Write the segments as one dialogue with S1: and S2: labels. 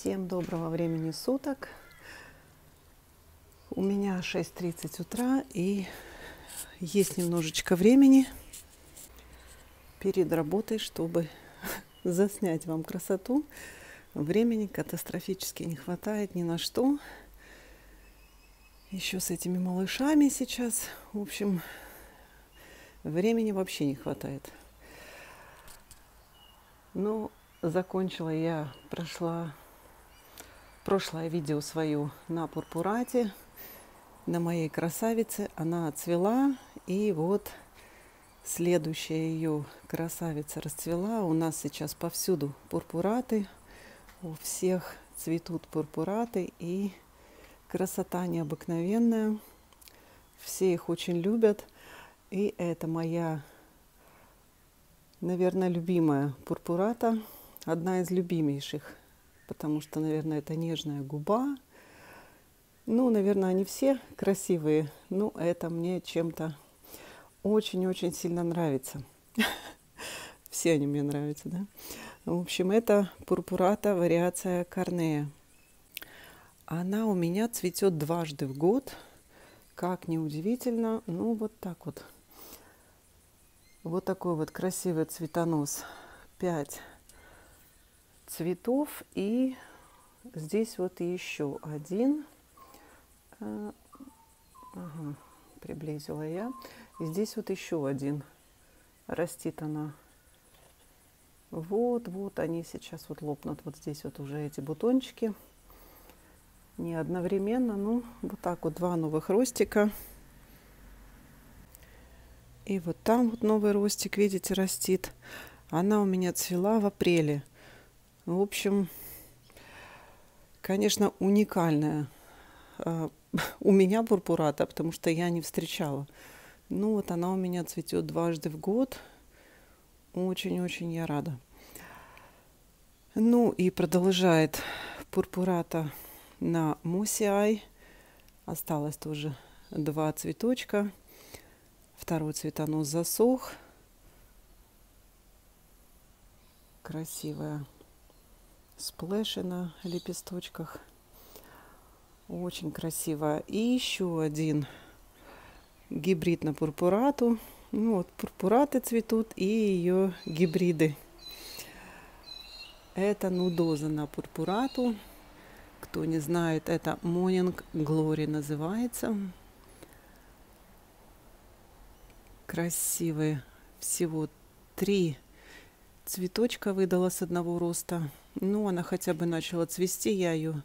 S1: Всем доброго времени суток. У меня 6.30 утра и есть немножечко времени перед работой, чтобы заснять вам красоту. Времени катастрофически не хватает ни на что. Еще с этими малышами сейчас. В общем, времени вообще не хватает. Ну, закончила я, прошла прошлое видео свое на пурпурате, на моей красавице. Она отцвела, и вот следующая ее красавица расцвела. У нас сейчас повсюду пурпураты, у всех цветут пурпураты, и красота необыкновенная. Все их очень любят. И это моя, наверное, любимая пурпурата, одна из любимейших потому что, наверное, это нежная губа. Ну, наверное, они все красивые, но это мне чем-то очень-очень сильно нравится. Все они мне нравятся, да? В общем, это пурпурата вариация корнея. Она у меня цветет дважды в год. Как неудивительно. Ну, вот так вот. Вот такой вот красивый цветонос. 5 цветов. И здесь вот еще один. Э, ага, приблизила я. И здесь вот еще один. Растит она. Вот, вот они сейчас вот лопнут. Вот здесь вот уже эти бутончики. Не одновременно, ну вот так вот два новых ростика. И вот там вот новый ростик, видите, растит. Она у меня цвела в апреле. В общем, конечно, уникальная а, у меня пурпурата, потому что я не встречала. Ну вот она у меня цветет дважды в год. Очень-очень я рада. Ну и продолжает пурпурата на Мусиай. Осталось тоже два цветочка. Второй цветонос засох. Красивая сплэши на лепесточках. Очень красиво. И еще один гибрид на пурпурату. Ну вот, пурпураты цветут и ее гибриды. Это нудоза на пурпурату. Кто не знает, это Morning Glory называется. Красивые. Всего три цветочка выдала с одного роста. Ну, она хотя бы начала цвести, я ее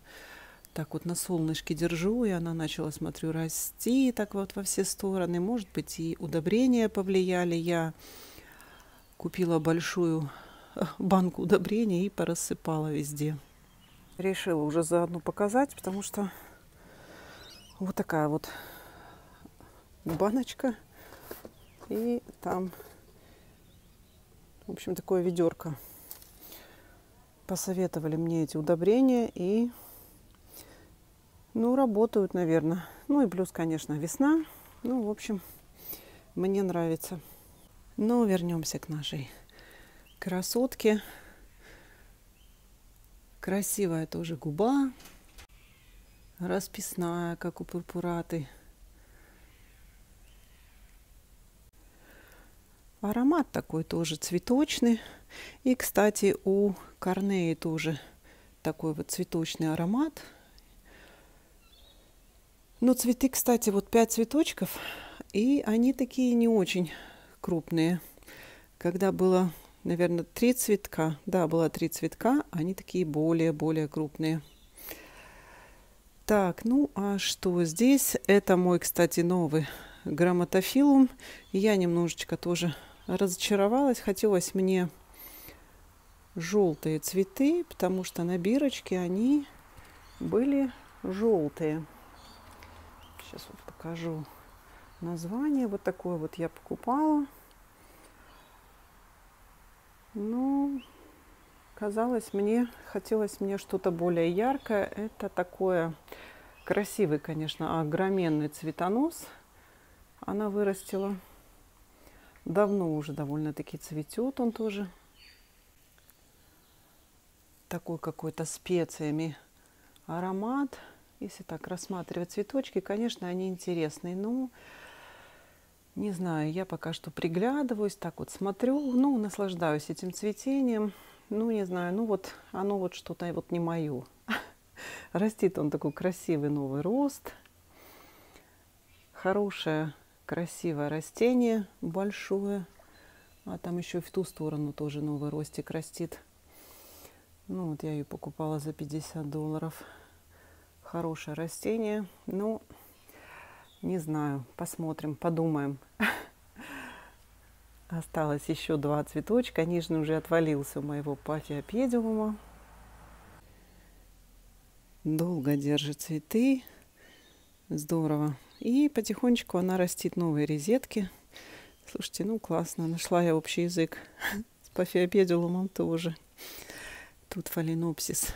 S1: так вот на солнышке держу, и она начала, смотрю, расти так вот во все стороны. Может быть, и удобрения повлияли. Я купила большую э, банку удобрений и порассыпала везде. Решила уже заодно показать, потому что вот такая вот баночка. И там, в общем, такое ведерко. Посоветовали мне эти удобрения и ну работают наверное ну и плюс конечно весна. Ну в общем мне нравится. Но вернемся к нашей красотке. Красивая тоже губа. Расписная как у пурпураты Аромат такой тоже цветочный. И, кстати, у корнеи тоже такой вот цветочный аромат. Но цветы, кстати, вот 5 цветочков, и они такие не очень крупные. Когда было, наверное, три цветка, да, было три цветка, они такие более-более крупные. Так, ну а что здесь? Это мой, кстати, новый грамотофилум. Я немножечко тоже разочаровалась. Хотелось мне желтые цветы, потому что на бирочке они были желтые. Сейчас вот покажу название. Вот такое вот я покупала. Ну, казалось мне, хотелось мне что-то более яркое. Это такое красивый, конечно, огроменный цветонос. Она вырастила. Давно уже довольно-таки цветет он тоже. такой какой-то специями аромат. Если так рассматривать цветочки, конечно, они интересные. Но не знаю, я пока что приглядываюсь, так вот смотрю, ну, наслаждаюсь этим цветением. Ну, не знаю, ну вот оно вот что-то вот не мое. Растит он такой красивый новый рост. Хорошее, красивое растение, большое. А там еще в ту сторону тоже новый ростик растит. Ну, вот я ее покупала за 50 долларов. Хорошее растение. Ну, не знаю, посмотрим, подумаем. Осталось еще два цветочка. Нижний уже отвалился у моего пафиопедиума. Долго держит цветы. Здорово. И потихонечку она растит новые розетки. Слушайте, ну классно. Нашла я общий язык с пафиопедиумом тоже. Тут фаленопсис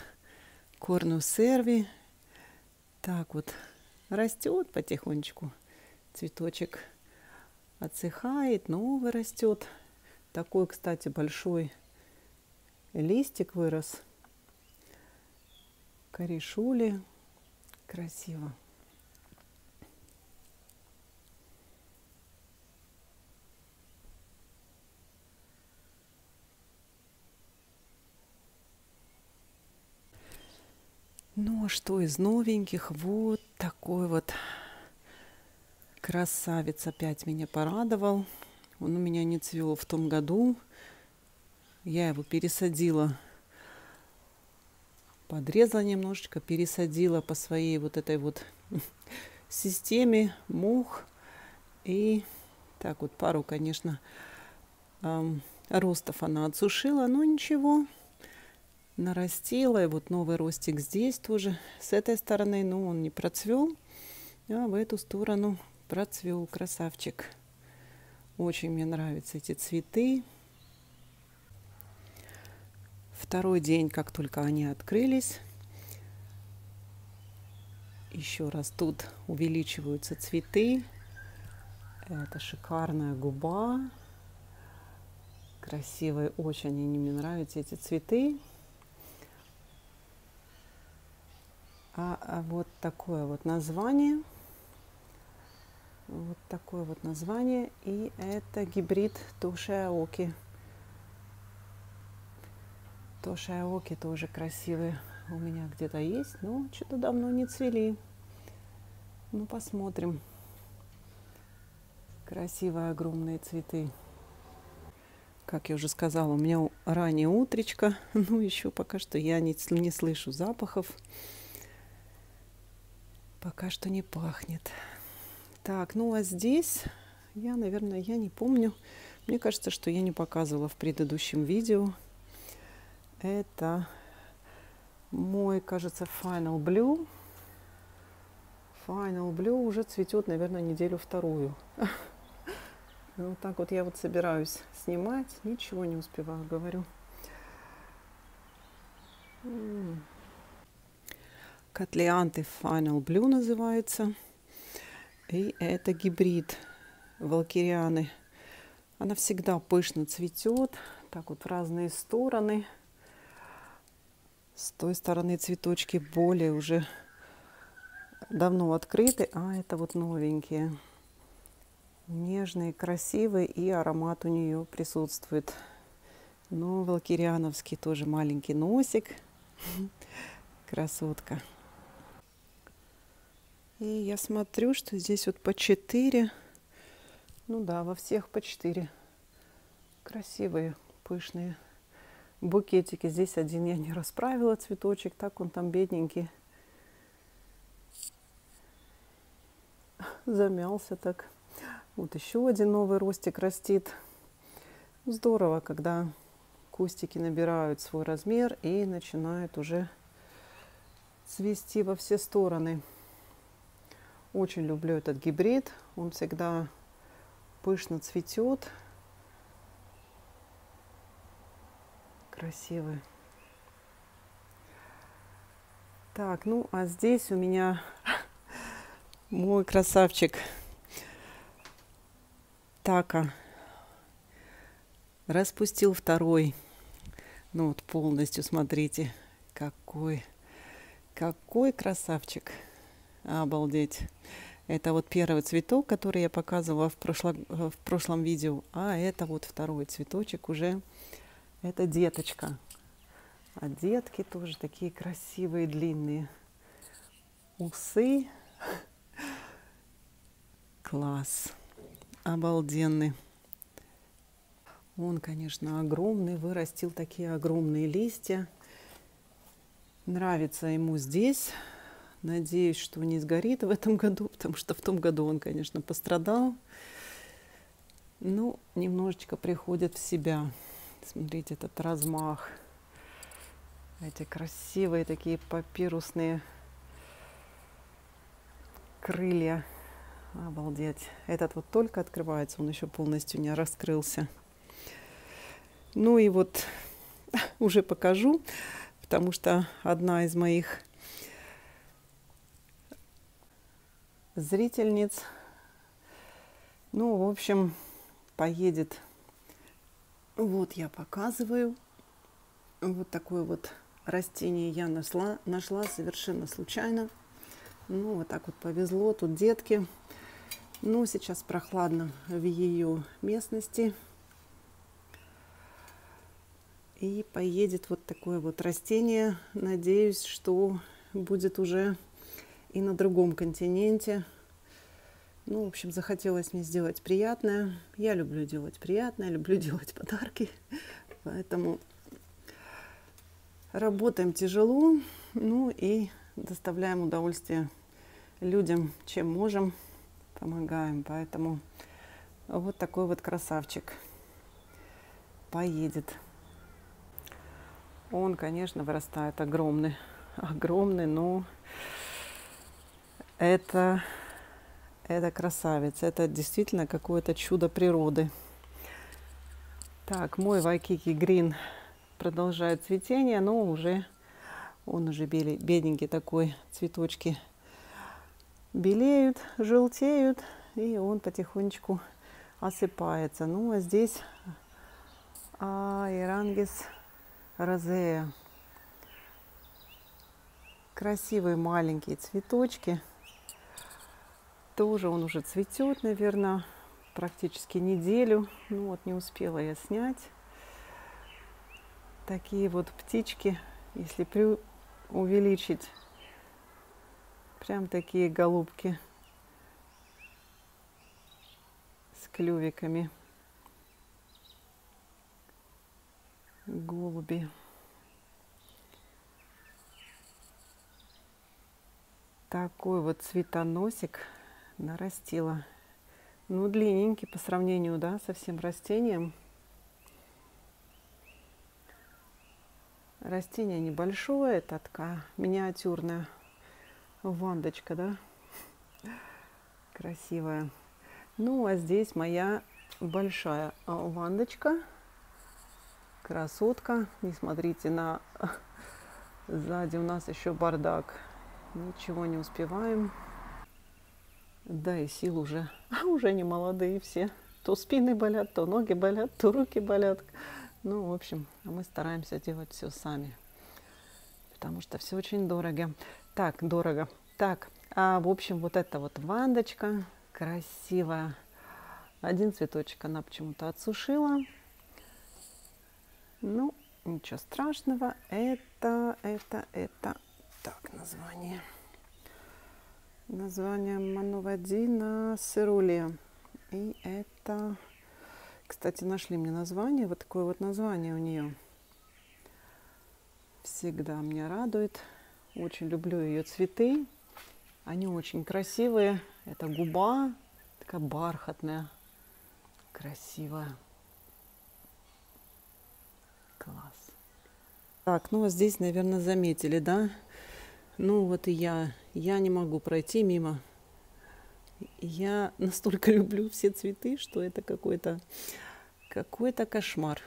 S1: корнус серви. Так вот, растет потихонечку. Цветочек отсыхает, новый растет. Такой, кстати, большой листик вырос. Корешули. Красиво. Что из новеньких? Вот такой вот красавец опять меня порадовал. Он у меня не цвел в том году. Я его пересадила, подрезала немножечко, пересадила по своей вот этой вот системе мух. И так вот пару, конечно, ростов она отсушила, но ничего, нарастила. И вот новый ростик здесь тоже. С этой стороны, ну, он не процвел. А в эту сторону процвел красавчик. Очень мне нравятся эти цветы. Второй день, как только они открылись, еще раз тут увеличиваются цветы. Это шикарная губа. Красивые, очень они мне нравятся эти цветы. А, а вот такое вот название. Вот такое вот название. И это гибрид Тушиаоки. Тушиаоки тоже красивые. У меня где-то есть, но что-то давно не цвели. Ну, посмотрим. Красивые огромные цветы. Как я уже сказала, у меня ранее утречка. Ну, еще пока что я не, не слышу запахов. Пока что не пахнет. Так, ну а здесь я, наверное, я не помню. Мне кажется, что я не показывала в предыдущем видео. Это мой, кажется, Final Blue. Final Blue уже цветет, наверное, неделю вторую. Вот так вот я вот собираюсь снимать. Ничего не успеваю, говорю. Котлеанты Final Blue называется. И это гибрид валкирианы. Она всегда пышно цветет. Так вот в разные стороны. С той стороны цветочки более уже давно открыты, а это вот новенькие. Нежные, красивые и аромат у нее присутствует. Но валкириановский тоже маленький носик. Красотка. И я смотрю, что здесь вот по 4. Ну да, во всех по 4. Красивые, пышные букетики. Здесь один я не расправила цветочек, так он там бедненький. Замялся так. Вот еще один новый ростик растит. Здорово, когда кустики набирают свой размер и начинают уже цвести во все стороны. Очень люблю этот гибрид. Он всегда пышно цветет. Красивый. Так, ну а здесь у меня мой красавчик Така распустил второй. Ну вот полностью, смотрите, Какой, какой красавчик. Обалдеть. Это вот первый цветок, который я показывала в, прошло, в прошлом видео. А это вот второй цветочек уже. Это деточка. А детки тоже такие красивые, длинные. Усы. Класс. Обалденный. Он, конечно, огромный, вырастил такие огромные листья. Нравится ему здесь. Надеюсь, что не сгорит в этом году, потому что в том году он, конечно, пострадал. Ну, немножечко приходит в себя. Смотрите, этот размах. Эти красивые такие папирусные крылья. Обалдеть. Этот вот только открывается, он еще полностью не раскрылся. Ну и вот уже покажу, потому что одна из моих зрительниц. Ну, в общем, поедет. Вот я показываю. Вот такое вот растение я нашла, нашла совершенно случайно. Ну, вот так вот повезло. Тут детки. Ну, сейчас прохладно в ее местности. И поедет вот такое вот растение. Надеюсь, что будет уже и на другом континенте. Ну, в общем, захотелось мне сделать приятное. Я люблю делать приятное, люблю делать подарки. Поэтому работаем тяжело, ну и доставляем удовольствие людям, чем можем, помогаем. Поэтому вот такой вот красавчик поедет. Он, конечно, вырастает огромный, огромный, но это, это красавец. Это действительно какое-то чудо природы. Так, мой Вайкики Грин продолжает цветение, но уже он уже белый, бедненький такой, цветочки белеют, желтеют, и он потихонечку осыпается. Ну, а здесь а, Ирангис розея. Красивые маленькие цветочки – тоже он уже цветет, наверное, практически неделю. Ну вот не успела я снять. Такие вот птички, если при... увеличить, прям такие голубки с клювиками. Голуби. Такой вот цветоносик нарастила. Ну, длинненький по сравнению, да, со всем растением. Растение небольшое, это такая миниатюрная вандочка, да, красивая. Ну, а здесь моя большая а, вандочка, красотка. Не смотрите на... Сзади у нас еще бардак. Ничего не успеваем. Да, и сил уже, уже не молодые все. То спины болят, то ноги болят, то руки болят. Ну, в общем, а мы стараемся делать все сами. Потому что все очень дорого. Так, дорого. Так, а в общем, вот эта вот вандочка красивая. Один цветочек она почему-то отсушила. Ну, ничего страшного. Это, это, это. Так, название название Мановадина Сырулия. И это, кстати, нашли мне название, вот такое вот название у нее. Всегда меня радует. Очень люблю ее цветы. Они очень красивые. Это губа, такая бархатная, красивая. Класс. Так, ну а здесь, наверное, заметили, да? Ну вот и я, я не могу пройти мимо. Я настолько люблю все цветы, что это какой-то какой-то кошмар.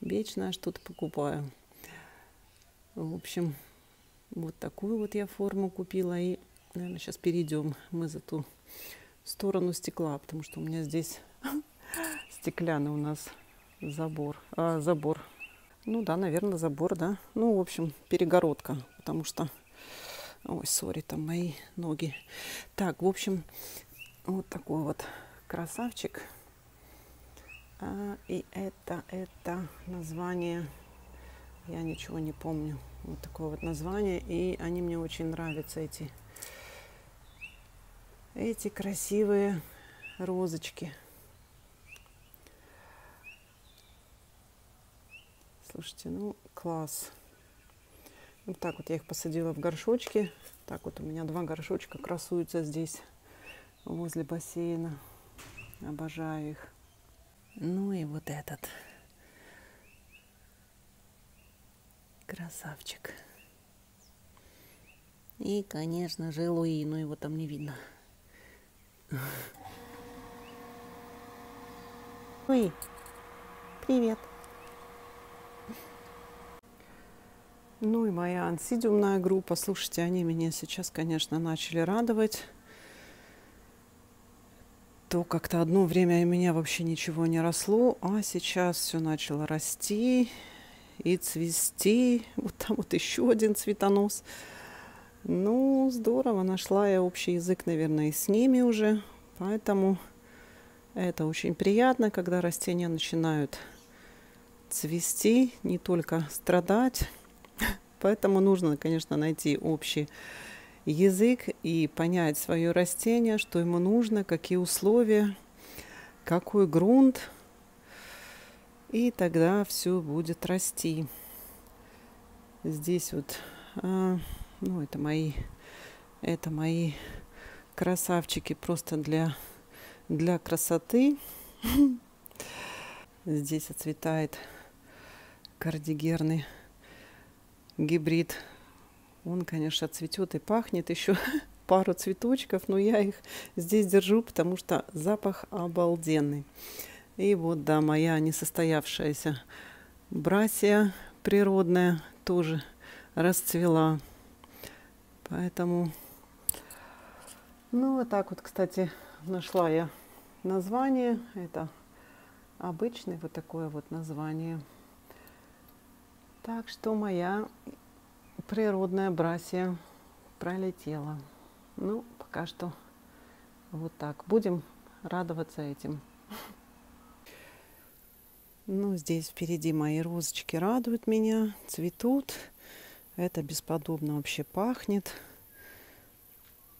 S1: Вечно что-то покупаю. В общем, вот такую вот я форму купила. И, наверное, сейчас перейдем мы за ту сторону стекла, потому что у меня здесь стеклянный у нас забор. А, забор. Ну да, наверное, забор, да. Ну, в общем, перегородка, потому что... Ой, сори, там мои ноги. Так, в общем, вот такой вот красавчик. А, и это, это название, я ничего не помню. Вот такое вот название. И они мне очень нравятся, эти, эти красивые розочки. Слушайте, ну класс. Вот так вот я их посадила в горшочки. Так вот у меня два горшочка красуются здесь, возле бассейна. Обожаю их. Ну и вот этот красавчик. И, конечно же, Луи, но его там не видно. Луи, привет. Ну и моя ансидиумная группа. Слушайте, они меня сейчас, конечно, начали радовать. То как-то одно время у меня вообще ничего не росло, а сейчас все начало расти и цвести. Вот там вот еще один цветонос. Ну, здорово, нашла я общий язык, наверное, и с ними уже. Поэтому это очень приятно, когда растения начинают цвести, не только страдать. Поэтому нужно, конечно, найти общий язык и понять свое растение, что ему нужно, какие условия, какой грунт, и тогда все будет расти. Здесь вот, а, ну это мои, это мои красавчики просто для для красоты. Здесь отцветает кардигерный гибрид. Он, конечно, цветет и пахнет еще пару цветочков, но я их здесь держу, потому что запах обалденный. И вот, да, моя несостоявшаяся брасия природная тоже расцвела. Поэтому, ну, вот так вот, кстати, нашла я название. Это обычное вот такое вот название. Так что моя природная брасия пролетела. Ну, пока что вот так. Будем радоваться этим. Ну, здесь впереди мои розочки радуют меня, цветут. Это бесподобно вообще пахнет.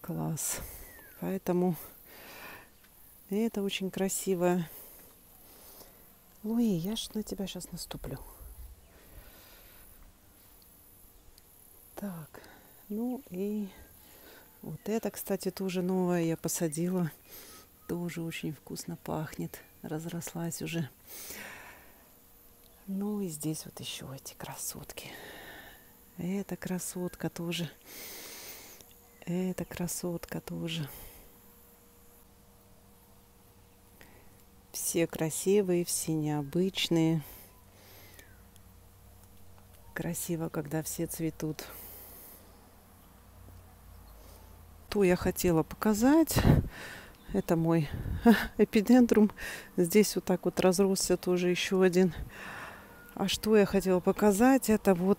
S1: Класс. Поэтому это очень красиво. Луи, я ж на тебя сейчас наступлю. Так, ну и вот это, кстати, тоже новое я посадила. Тоже очень вкусно пахнет. Разрослась уже. Ну и здесь вот еще эти красотки. Эта красотка тоже. Эта красотка тоже. Все красивые, все необычные. Красиво, когда все цветут. Что я хотела показать. Это мой эпидендрум. Здесь вот так вот разросся тоже еще один. А что я хотела показать, это вот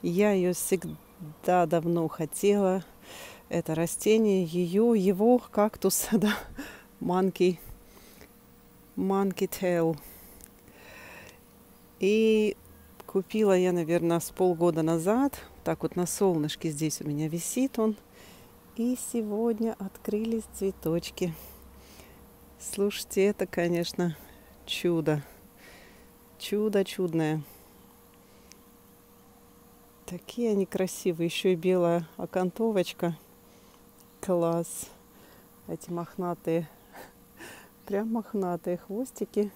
S1: я ее всегда давно хотела. Это растение, ее, его кактус, да, monkey, monkey tail. И купила я, наверное, с полгода назад. Так вот на солнышке здесь у меня висит он. И сегодня открылись цветочки. Слушайте, это, конечно, чудо. Чудо чудное. Такие они красивые. Еще и белая окантовочка. Класс. Эти мохнатые, прям мохнатые хвостики.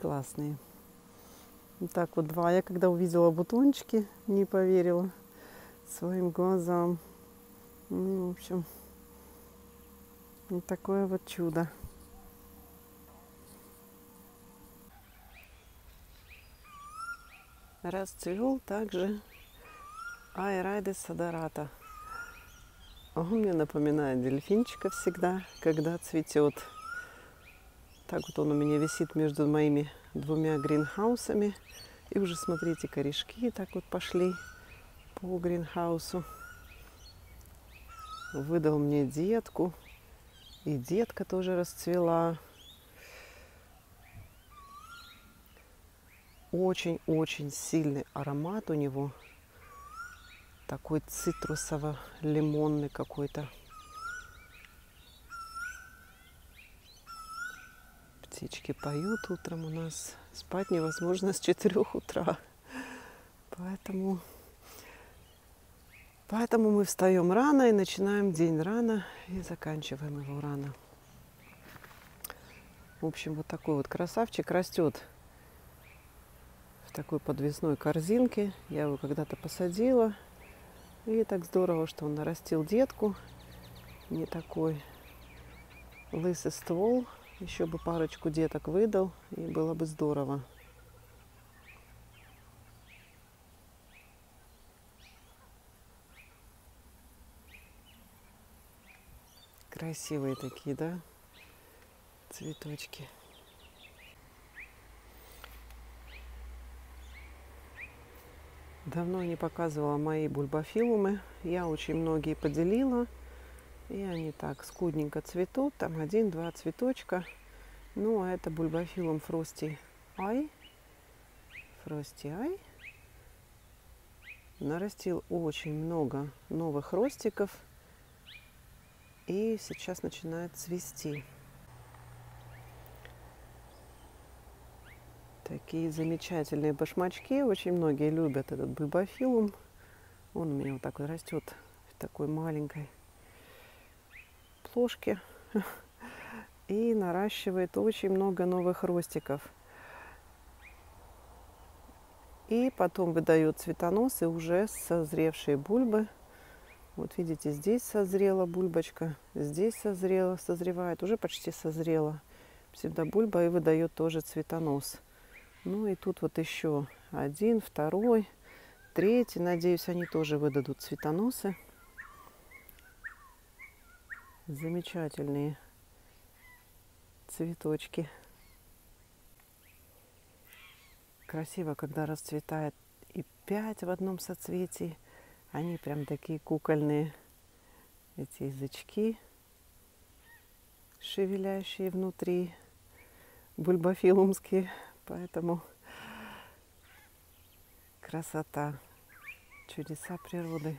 S1: Классные. Вот так вот два. Я когда увидела бутончики, не поверила своим глазам. Ну, в общем, вот такое вот чудо. Расцвел также Айрайдес садарата. Он мне напоминает дельфинчика всегда, когда цветет. Так вот он у меня висит между моими двумя гринхаусами. И уже, смотрите, корешки так вот пошли по гринхаусу. Выдал мне детку. И детка тоже расцвела. Очень-очень сильный аромат у него. Такой цитрусово-лимонный какой-то. Птички поют утром у нас. Спать невозможно с 4 утра. Поэтому, поэтому мы встаем рано и начинаем день рано и заканчиваем его рано. В общем, вот такой вот красавчик растет в такой подвесной корзинке. Я его когда-то посадила. И так здорово, что он нарастил детку. Не такой лысый ствол. Еще бы парочку деток выдал, и было бы здорово. Красивые такие, да, цветочки. Давно не показывала мои бульбофилумы. Я очень многие поделила. И они так скудненько цветут. Там один-два цветочка. Ну, а это бульбофилум Фрости Ай. Фрости Ай. Нарастил очень много новых ростиков. И сейчас начинает цвести. Такие замечательные башмачки. Очень многие любят этот бульбофилум. Он у меня вот так вот растет в такой маленькой плошке и наращивает очень много новых ростиков. И потом выдает цветоносы уже созревшие бульбы. Вот видите, здесь созрела бульбочка, здесь созрела, созревает, уже почти созрела псевдобульба и выдает тоже цветонос. Ну и тут вот еще один, второй, третий. Надеюсь, они тоже выдадут цветоносы. Замечательные цветочки. Красиво, когда расцветает и пять в одном соцветии. Они прям такие кукольные. Эти язычки, шевелящие внутри, бульбофилумские. Поэтому красота, чудеса природы.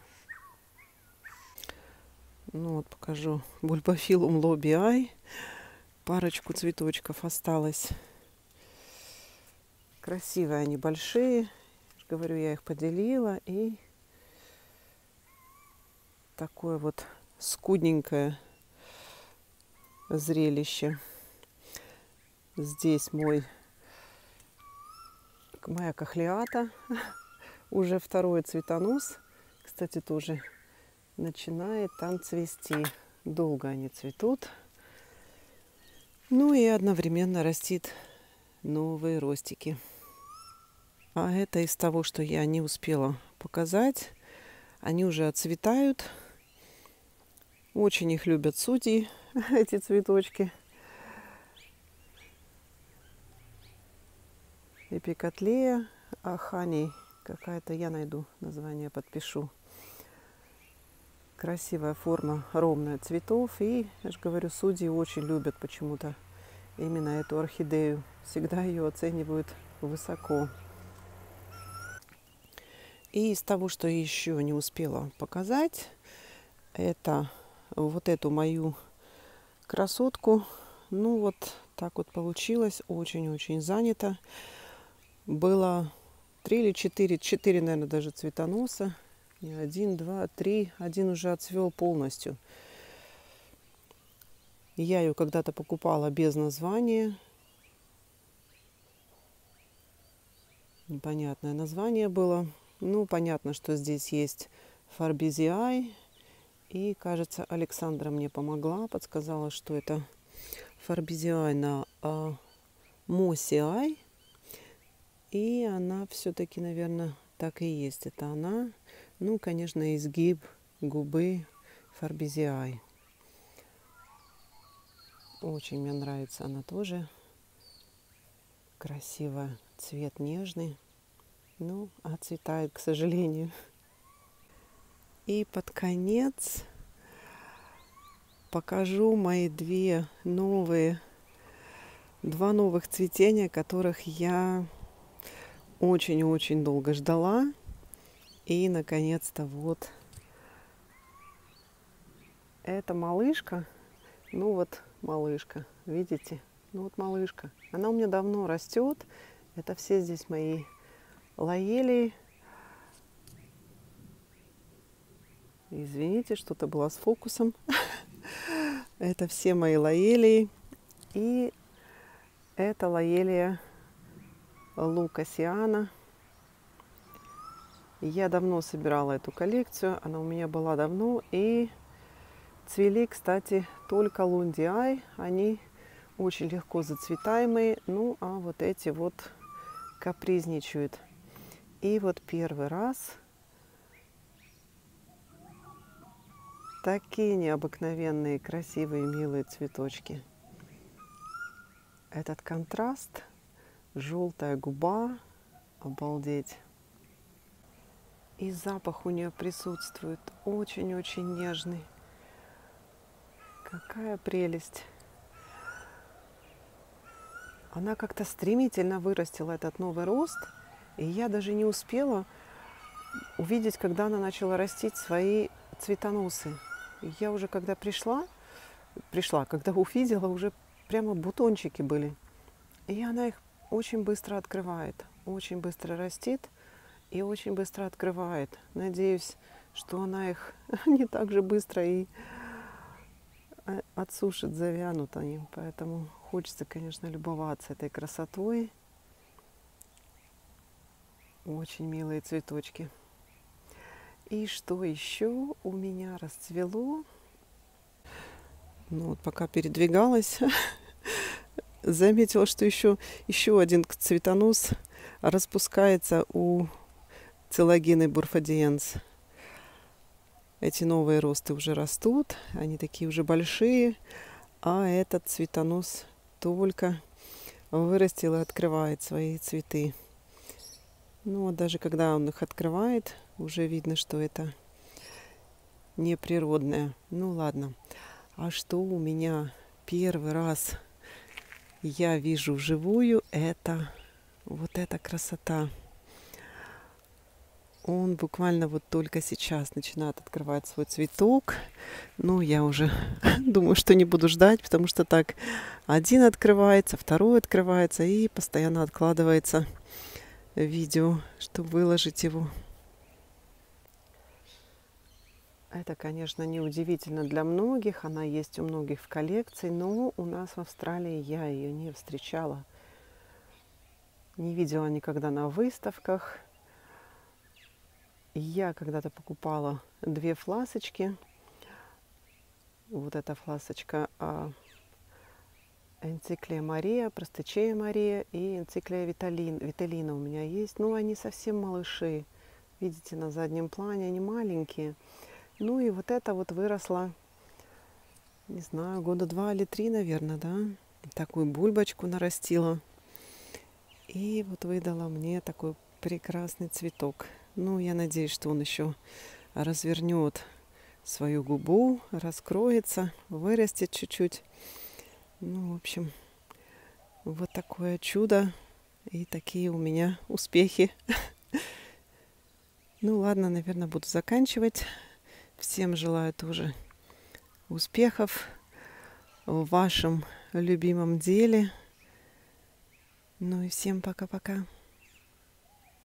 S1: Ну вот покажу бульбофилум лоби ай. Парочку цветочков осталось. Красивые они, большие. Говорю, я их поделила. И такое вот скудненькое зрелище. Здесь мой моя кахлиата. Уже второй цветонос. Кстати, тоже начинает там цвести. Долго они цветут. Ну и одновременно растит новые ростики. А это из того, что я не успела показать. Они уже отцветают. Очень их любят судьи, эти цветочки. Эпикотлея, ахани какая-то, я найду название, подпишу красивая форма ровная цветов. И, я же говорю, судьи очень любят почему-то именно эту орхидею. Всегда ее оценивают высоко. И из того, что еще не успела показать, это вот эту мою красотку. Ну вот так вот получилось. Очень-очень занято. Было три или четыре, четыре, наверное, даже цветоноса. Не один, два, три. Один уже отцвел полностью. Я ее когда-то покупала без названия. Непонятное название было. Ну, понятно, что здесь есть фарбизиай. И, кажется, Александра мне помогла, подсказала, что это фарбизиай на а, мосиай. И она все-таки, наверное, так и есть. Это она. Ну, конечно, изгиб губы Фарбизиай. Очень мне нравится она тоже. Красивая, цвет нежный. Ну, отцветает, к сожалению. И под конец покажу мои две новые, два новых цветения, которых я очень-очень долго ждала. И, наконец-то, вот эта малышка, ну вот малышка, видите? Ну вот малышка. Она у меня давно растет. Это все здесь мои лоели. Извините, что-то было с фокусом. Это все мои лоели. И это лоелия Лукасиана. Я давно собирала эту коллекцию. Она у меня была давно. И цвели, кстати, только лундиай. Они очень легко зацветаемые. Ну, а вот эти вот капризничают. И вот первый раз такие необыкновенные, красивые, милые цветочки. Этот контраст, желтая губа, обалдеть. И запах у нее присутствует очень-очень нежный. Какая прелесть! она как-то стремительно вырастила этот новый рост, и я даже не успела увидеть, когда она начала растить свои цветоносы. Я уже когда пришла, пришла, когда увидела, уже прямо бутончики были. И она их очень быстро открывает, очень быстро растит и очень быстро открывает. Надеюсь, что она их не так же быстро и э, отсушит, завянут они. Поэтому Хочется, конечно, любоваться этой красотой. Очень милые цветочки. И что еще у меня расцвело? Ну вот пока передвигалась, заметила, что еще, еще один цветонос распускается у целогины бурфадиенс. Эти новые росты уже растут, они такие уже большие, а этот цветонос только вырастил и открывает свои цветы. Ну вот даже когда он их открывает, уже видно, что это неприродное. Ну ладно. А что у меня первый раз я вижу вживую, это вот эта красота он буквально вот только сейчас начинает открывать свой цветок. Ну, я уже думаю, что не буду ждать, потому что так один открывается, второй открывается и постоянно откладывается видео, чтобы выложить его. Это, конечно, неудивительно для многих. Она есть у многих в коллекции, но у нас в Австралии я ее не встречала. Не видела никогда на выставках. Я когда-то покупала две фласочки. Вот эта фласочка а, Энциклия Мария, Простычея Мария и Энциклия Виталин, Виталина у меня есть. Ну, они совсем малыши. Видите, на заднем плане они маленькие. Ну и вот это вот выросло, не знаю, года два или три, наверное, да. Такую бульбочку нарастила. И вот выдала мне такой прекрасный цветок. Ну, я надеюсь, что он еще развернет свою губу, раскроется, вырастет чуть-чуть. Ну, в общем, вот такое чудо и такие у меня успехи. Ну ладно, наверное, буду заканчивать. Всем желаю тоже успехов в вашем любимом деле. Ну и всем пока-пока.